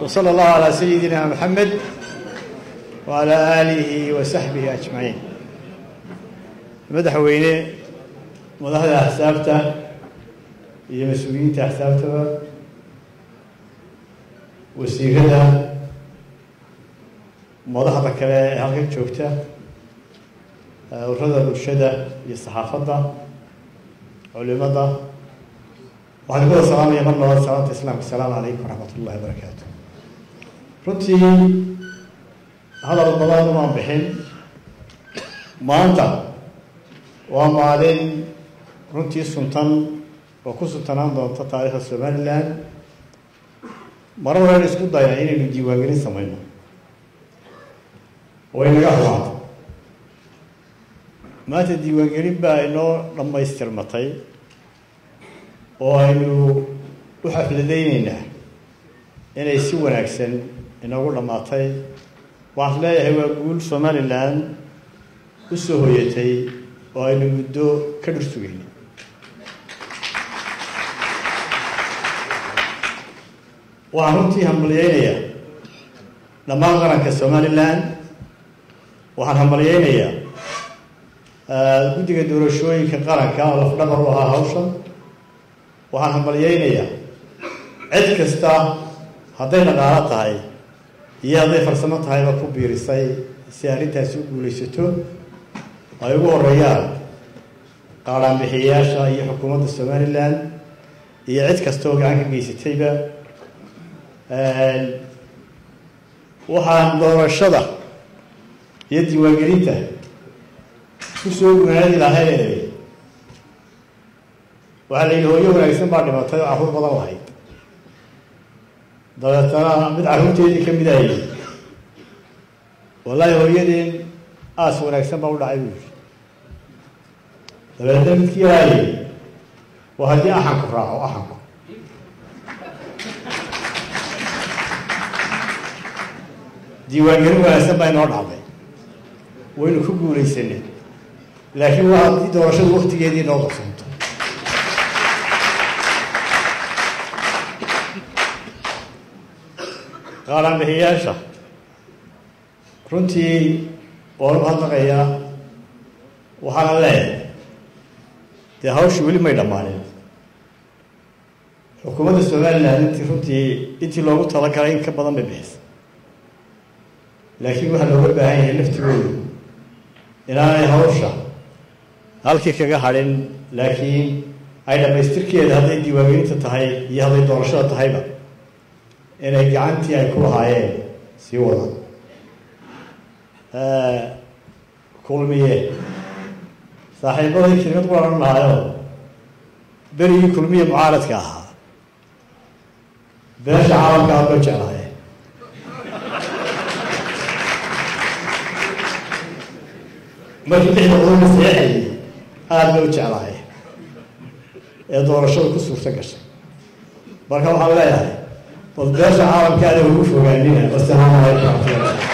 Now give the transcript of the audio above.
وصلى الله على سيدنا محمد وعلى آله وصحبه أجمعين madaxweyne madaxda axsaabta iyo mas-uuliyiinta axsaabtaba wasiirada madaxda kale ee halkan joogta urada bulshada iyo saxaafadda culimada waxaan kuwada salaamaya mar labaad salaanta islaamka asalaamu calaykum waraxmat ullahi wabarakaatu runtii hadal badan umaan bixin. Maanta waa maalin runtii suntan oo ku suntanaan doonta taariikhda somalilan marar waan isku daya inaynu diiwaangelin samayno. Way naga xumaata maanta diiwaangelin baa inoo dhammaystirmatay oo aynu u xafladayneynaa inay si wanaagsan inoogu dhammaatay waxaan leeyahay waa guul somalilan u soo hoyatay oo aynu muddo ka dhur sugayna waxaan runtii hambalyeynayaa dhammaan qaranka somalilan waxaan hambalyeynayaa guddiga doorashooyinka qaranka oo lafdhabar u ahaa hawshan waxaan hambalyeynayaa cid kasta hadday dhaqaalo tahay iyo hadday farsamo tahayba ku biirisay si arrintaasi u guulaysato? Ay ugu horeeyaan qaadhaanbixiyayaasha iyo xukuumadda somalilan iyo cid kasta oo gacan ka geysatayba waxaan doorashada iyo diiwaangelinta ku soo gunaadi lahayd waxaa la yidhi hooyo wanaagsan baa dhimatay oo carruur badan lahayd dabeetana mid carruurteedii ka mid ayay wallaahi hooyadeen aas wanaagsan baa u dhacay buu yidhi. Dabeetna midkii laayay waa haddii axanku raaco axanku. Diiwaangelin wanaagsan baa inoo dhacday. Waynu ku guulaysanay. Laakiin waa haddii doorashadu waktigeedii inoo qabsanto qaadhaanbixiyaasha runtii waan u hadlaqayaa waxaana leeyahay. Dee hawshii weli may dhammaanin xukuumadda somalilan intii runtii intii loogu talagalay in ka badan bay bixisa laakiin waxaa looga baahan yahay laftigoodu inaanay hawsha halkii kaga hadhin laakiin ay dhammaystirkeeda hadday diiwaangelinta tahay iyo hadday doorashada tahayba inay gacantii ay ku lahaayeen sii wadaan kulmiye saaxiibaday kelimad ku odhan lahaayo berigii kulmiye mucaaradka ahaa beesha caalamka aad loo jeclaaye markii lixda qodobla saxeexayay aada loo jeclaaye ee doorashada ku suurto gashay marka waxaan leeyahay bal beesha caalamka ana ugu fogaanina wasalaamu calaykum waraxmatullah